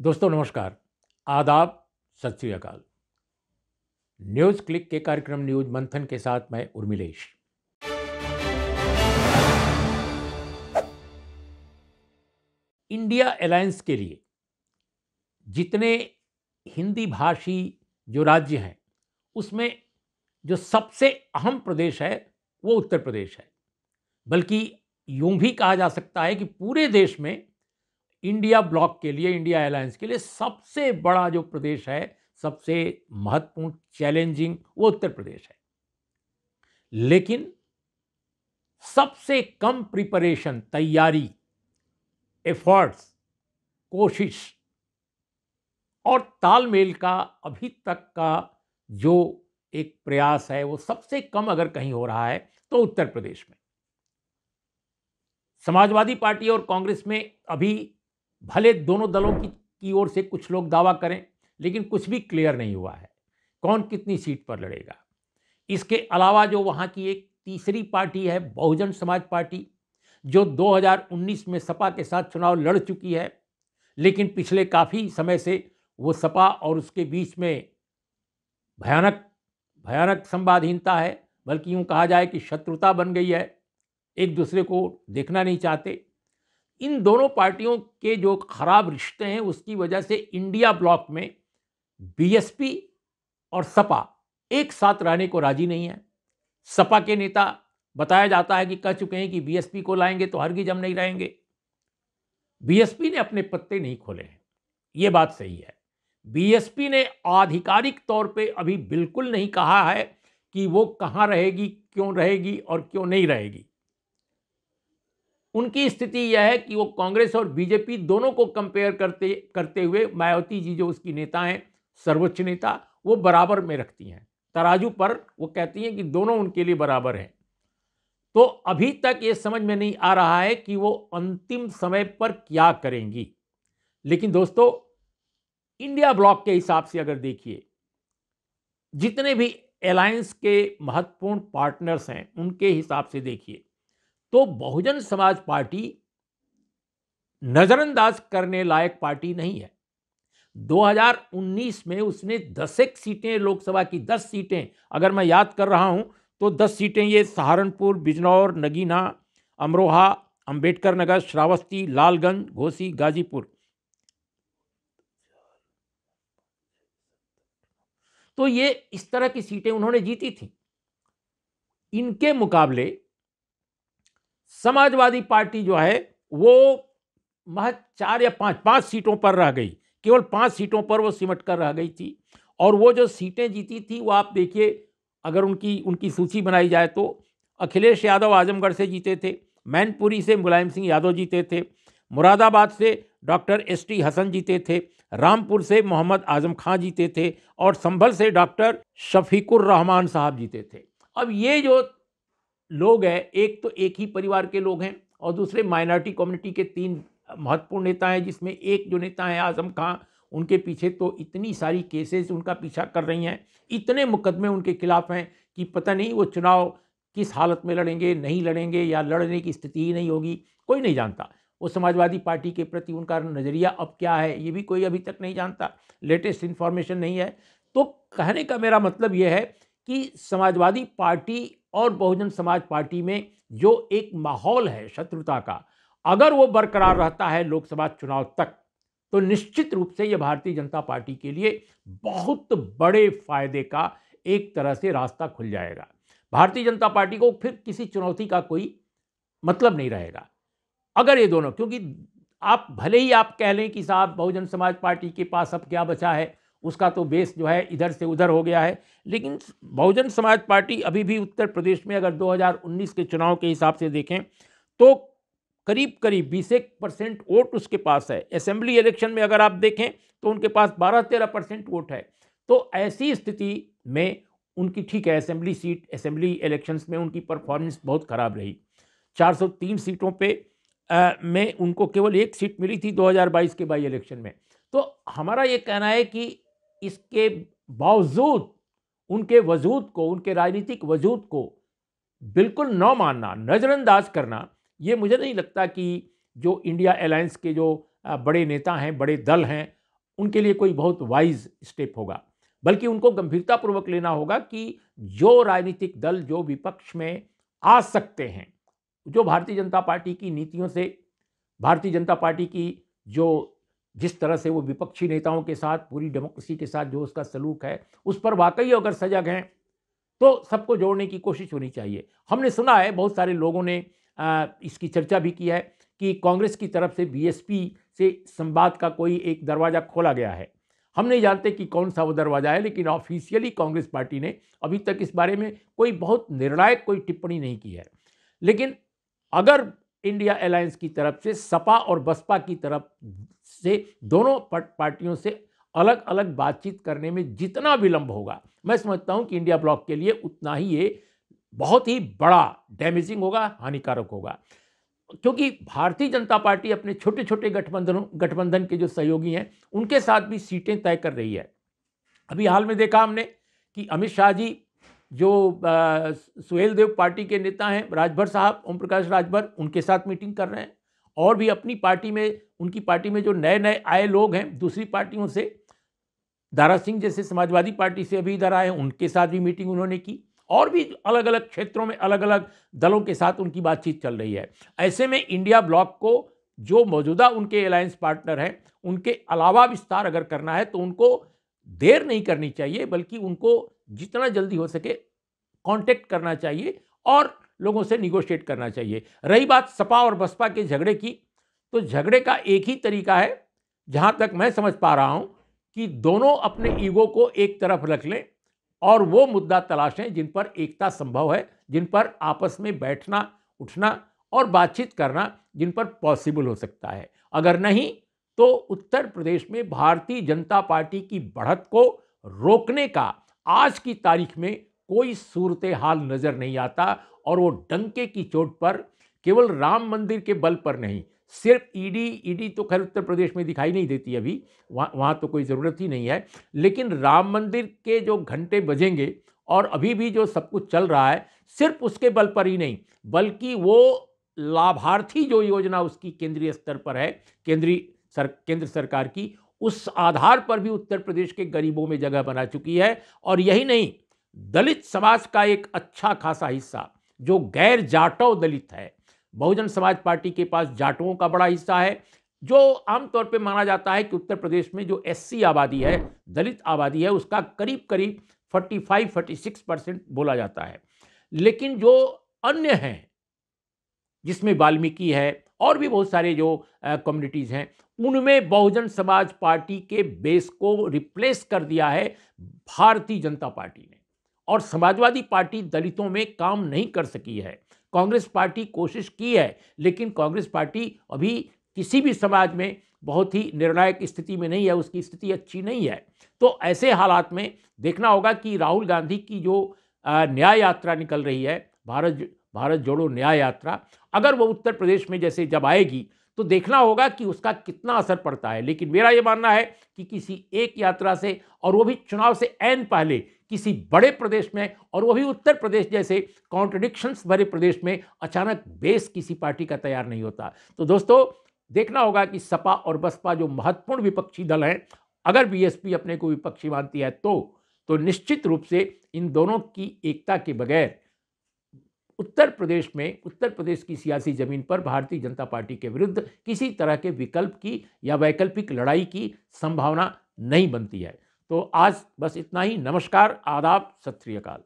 दोस्तों, नमस्कार। आदाब, सत श्री अकाल। न्यूज़ क्लिक के कार्यक्रम न्यूज़ मंथन के साथ मैं उर्मिलेश। इंडिया अलायंस के लिए जितने हिंदी भाषी जो राज्य हैं, उसमें जो सबसे अहम प्रदेश है, वो उत्तर प्रदेश है। बल्कि यूँ भी कहा जा सकता है कि पूरे देश में इंडिया ब्लॉक के लिए, इंडिया अलायंस के लिए सबसे बड़ा जो प्रदेश है, सबसे महत्वपूर्ण चैलेंजिंग वो उत्तर प्रदेश है। लेकिन सबसे कम प्रिपरेशन, तैयारी, एफर्ट्स, कोशिश और तालमेल का अभी तक का जो एक प्रयास है, वो सबसे कम अगर कहीं हो रहा है तो उत्तर प्रदेश में। समाजवादी पार्टी और कांग्रेस में अभी भले दोनों दलों की की ओर से कुछ लोग दावा करें, लेकिन कुछ भी क्लियर नहीं हुआ है। कौन कितनी सीट पर लड़ेगा? इसके अलावा जो वहाँ की एक तीसरी पार्टी है, बहुजन समाज पार्टी, जो 2019 में सपा के साथ चुनाव लड़ चुकी है, लेकिन पिछले काफ़ी समय से वो सपा और उसके बीच में भयानक भयानक संवादहीनता है, बल्कि यूँ कहा जाए कि शत्रुता बन गई है। एक दूसरे को देखना नहीं चाहते। इन दोनों पार्टियों के जो खराब रिश्ते हैं, उसकी वजह से इंडिया ब्लॉक में बीएसपी और सपा एक साथ रहने को राज़ी नहीं है। सपा के नेता बताया जाता है कि कह चुके हैं कि बीएसपी को लाएँगे तो हरगिज हम नहीं रहेंगे। बीएसपी ने अपने पत्ते नहीं खोले हैं। ये बात सही है। बीएसपी ने आधिकारिक तौर पे अभी बिल्कुल नहीं कहा है कि वो कहाँ रहेगी, क्यों रहेगी और क्यों नहीं रहेगी। उनकी स्थिति यह है कि वो कांग्रेस और बीजेपी दोनों को कंपेयर करते करते हुए मायावती जी जो उसकी नेता हैं, सर्वोच्च नेता, वो बराबर में रखती हैं। तराजू पर वो कहती हैं कि दोनों उनके लिए बराबर हैं। तो अभी तक ये समझ में नहीं आ रहा है कि वो अंतिम समय पर क्या करेंगी। लेकिन दोस्तों, इंडिया ब्लॉक के हिसाब से अगर देखिए, जितने भी अलायंस के महत्वपूर्ण पार्टनर्स हैं, उनके हिसाब से देखिए तो बहुजन समाज पार्टी नज़रअंदाज करने लायक पार्टी नहीं है। 2019 में उसने दस एक सीटें, लोकसभा की दस सीटें, अगर मैं याद कर रहा हूँ तो दस सीटें ये सहारनपुर, बिजनौर, नगीना, अमरोहा, अंबेडकर नगर, श्रावस्ती, लालगंज, घोसी, गाजीपुर। तो ये इस तरह की सीटें उन्होंने जीती थी। इनके मुकाबले समाजवादी पार्टी जो है, वो महज चार या पाँच पाँच सीटों पर रह गई। केवल पाँच सीटों पर वो सिमट कर रह गई थी। और वो जो सीटें जीती थी, वो आप देखिए, अगर उनकी उनकी सूची बनाई जाए तो अखिलेश यादव आजमगढ़ से जीते थे, मैनपुरी से मुलायम सिंह यादव जीते थे, मुरादाबाद से डॉक्टर एस टी हसन जीते थे, रामपुर से मोहम्मद आज़म खां जीते थे, और संभल से डॉक्टर शफीकुर रहमान साहब जीते थे। अब ये जो लोग हैं, एक तो एक ही परिवार के लोग हैं और दूसरे माइनॉरिटी कम्युनिटी के तीन महत्वपूर्ण नेता हैं, जिसमें एक जो नेता है आज़म खां, उनके पीछे तो इतनी सारी केसेस उनका पीछा कर रही हैं। इतने मुकदमे उनके खिलाफ हैं कि पता नहीं वो चुनाव किस हालत में लड़ेंगे, नहीं लड़ेंगे या लड़ने की स्थिति ही नहीं होगी, कोई नहीं जानता। वो समाजवादी पार्टी के प्रति उनका नज़रिया अब क्या है, ये भी कोई अभी तक नहीं जानता। लेटेस्ट इन्फॉर्मेशन नहीं है। तो कहने का मेरा मतलब ये है कि समाजवादी पार्टी और बहुजन समाज पार्टी में जो एक माहौल है शत्रुता का, अगर वो बरकरार रहता है लोकसभा चुनाव तक तो निश्चित रूप से यह भारतीय जनता पार्टी के लिए बहुत बड़े फ़ायदे का एक तरह से रास्ता खुल जाएगा। भारतीय जनता पार्टी को फिर किसी चुनौती का कोई मतलब नहीं रहेगा। अगर ये दोनों, क्योंकि आप भले ही आप कह लें कि साहब बहुजन समाज पार्टी के पास अब क्या बचा है उसका तो बेस जो है इधर से उधर हो गया है। लेकिन बहुजन समाज पार्टी अभी भी उत्तर प्रदेश में अगर 2019 के चुनाव के हिसाब से देखें तो करीब करीब बीस एक परसेंट वोट उसके पास है। असेंबली इलेक्शन में अगर आप देखें तो उनके पास बारह तेरह परसेंट वोट है। तो ऐसी स्थिति में उनकी ठीक है असेंबली सीट असेंबली इलेक्शंस में उनकी परफॉर्मेंस बहुत ख़राब रही। 403 सीटों पे आ, में उनको केवल एक सीट मिली थी 2022 के बाई इलेक्शन में। तो हमारा ये कहना है कि इसके बावजूद, उनके वजूद को, उनके राजनीतिक वजूद को बिल्कुल न मानना, नज़रअंदाज करना, ये मुझे नहीं लगता कि जो इंडिया अलायंस के जो बड़े नेता हैं, बड़े दल हैं, उनके लिए कोई बहुत वाइज स्टेप होगा। बल्कि उनको गंभीरतापूर्वक लेना होगा कि जो राजनीतिक दल, जो विपक्ष में आ सकते हैं, जो भारतीय जनता पार्टी की नीतियों से, भारतीय जनता पार्टी की जो जिस तरह से वो विपक्षी नेताओं के साथ पूरी डेमोक्रेसी के साथ जो उसका सलूक है उस पर वाकई अगर सजग हैं तो सबको जोड़ने की कोशिश होनी चाहिए। हमने सुना है बहुत सारे लोगों ने आ, इसकी चर्चा भी की है कि कांग्रेस की तरफ़ से बीएसपी से संवाद का कोई एक दरवाज़ा खोला गया है। हम नहीं जानते कि कौन सा वो दरवाज़ा है लेकिन ऑफिशियली कांग्रेस पार्टी ने अभी तक इस बारे में कोई बहुत निर्णायक कोई टिप्पणी नहीं की है। लेकिन अगर इंडिया अलायंस की तरफ़ से, सपा और बसपा की तरफ़ से दोनों पार्टियों से अलग अलग बातचीत करने में जितना विलंब होगा। मैं समझता हूँ कि इंडिया ब्लॉक के लिए उतना ही ये बहुत ही बड़ा डैमेजिंग होगा, हानिकारक होगा। क्योंकि भारतीय जनता पार्टी अपने छोटे छोटे गठबंधनों, गठबंधन के जो सहयोगी हैं, उनके साथ भी सीटें तय कर रही है। अभी हाल में देखा हमने कि अमित शाह जी जो सुहेल देव पार्टी के नेता हैं, राजभर साहब ओम प्रकाश राजभर, उनके साथ मीटिंग कर रहे हैं। और भी अपनी पार्टी में, उनकी पार्टी में जो नए नए आए लोग हैं, दूसरी पार्टियों से, दारा सिंह जैसे समाजवादी पार्टी से अभी इधर आए, उनके साथ भी मीटिंग उन्होंने की। और भी अलग अलग क्षेत्रों में अलग अलग दलों के साथ उनकी बातचीत चल रही है। ऐसे में इंडिया ब्लॉक को जो मौजूदा उनके अलायंस पार्टनर हैं, उनके अलावा विस्तार अगर करना है तो उनको देर नहीं करनी चाहिए, बल्कि उनको जितना जल्दी हो सके कांटेक्ट करना चाहिए और लोगों से निगोशिएट करना चाहिए। रही बात सपा और बसपा के झगड़े की तो झगड़े का एक ही तरीका है, जहाँ तक मैं समझ पा रहा हूँ कि दोनों अपने ईगो को एक तरफ़ रख लें और वो मुद्दा तलाशें जिन पर एकता संभव है, जिन पर आपस में बैठना, उठना और बातचीत करना जिन पर पॉसिबल हो सकता है। अगर नहीं तो उत्तर प्रदेश में भारतीय जनता पार्टी की बढ़त को रोकने का आज की तारीख में कोई सूरत हाल नज़र नहीं आता और वो डंके की चोट पर केवल राम मंदिर के बल पर नहीं, सिर्फ़ ईडी ईडी तो खैर उत्तर प्रदेश में दिखाई नहीं देती अभी, वहाँ वहाँ तो कोई ज़रूरत ही नहीं है, लेकिन राम मंदिर के जो घंटे बजेंगे और अभी भी जो सब कुछ चल रहा है, सिर्फ़ उसके बल पर ही नहीं, बल्कि वो लाभार्थी जो योजना उसकी केंद्रीय स्तर पर है, केंद्रीय सर, केंद्र सरकार की, उस आधार पर भी उत्तर प्रदेश के गरीबों में जगह बना चुकी है। और यही नहीं, दलित समाज का एक अच्छा खासा हिस्सा, जो गैर जाटव दलित है। बहुजन समाज पार्टी के पास जाटुओं का बड़ा हिस्सा है, जो आमतौर पे माना जाता है कि उत्तर प्रदेश में जो एससी आबादी है, दलित आबादी है, उसका करीब करीब 45 46 परसेंट बोला जाता है। लेकिन जो अन्य हैं, जिसमें वाल्मीकि है और भी बहुत सारे जो कम्युनिटीज़ हैं, उनमें बहुजन समाज पार्टी के बेस को रिप्लेस कर दिया है भारतीय जनता पार्टी ने। और समाजवादी पार्टी दलितों में काम नहीं कर सकी है। कांग्रेस पार्टी कोशिश की है, लेकिन कांग्रेस पार्टी अभी किसी भी समाज में बहुत ही निर्णायक स्थिति में नहीं है, उसकी स्थिति अच्छी नहीं है। तो ऐसे हालात में देखना होगा कि राहुल गांधी की जो न्याय यात्रा निकल रही है, भारत भारत जोड़ो न्याय यात्रा। अगर वो उत्तर प्रदेश में जैसे जब आएगी तो देखना होगा कि उसका कितना असर पड़ता है। लेकिन मेरा ये मानना है कि किसी एक यात्रा से और वो भी चुनाव से एन पहले किसी बड़े प्रदेश में और वो भी उत्तर प्रदेश जैसे कॉन्ट्रडिक्शंस भरे प्रदेश में अचानक बेस किसी पार्टी का तैयार नहीं होता। तो दोस्तों, देखना होगा कि सपा और बसपा जो महत्वपूर्ण विपक्षी दल हैं, अगर बीएसपी अपने को विपक्षी मानती है तो तो निश्चित रूप से इन दोनों की एकता के बगैर उत्तर प्रदेश में, उत्तर प्रदेश की सियासी ज़मीन पर भारतीय जनता पार्टी के विरुद्ध किसी तरह के विकल्प की या वैकल्पिक लड़ाई की संभावना नहीं बनती है। तो आज बस इतना ही। नमस्कार, आदाब, सत श्रीकाल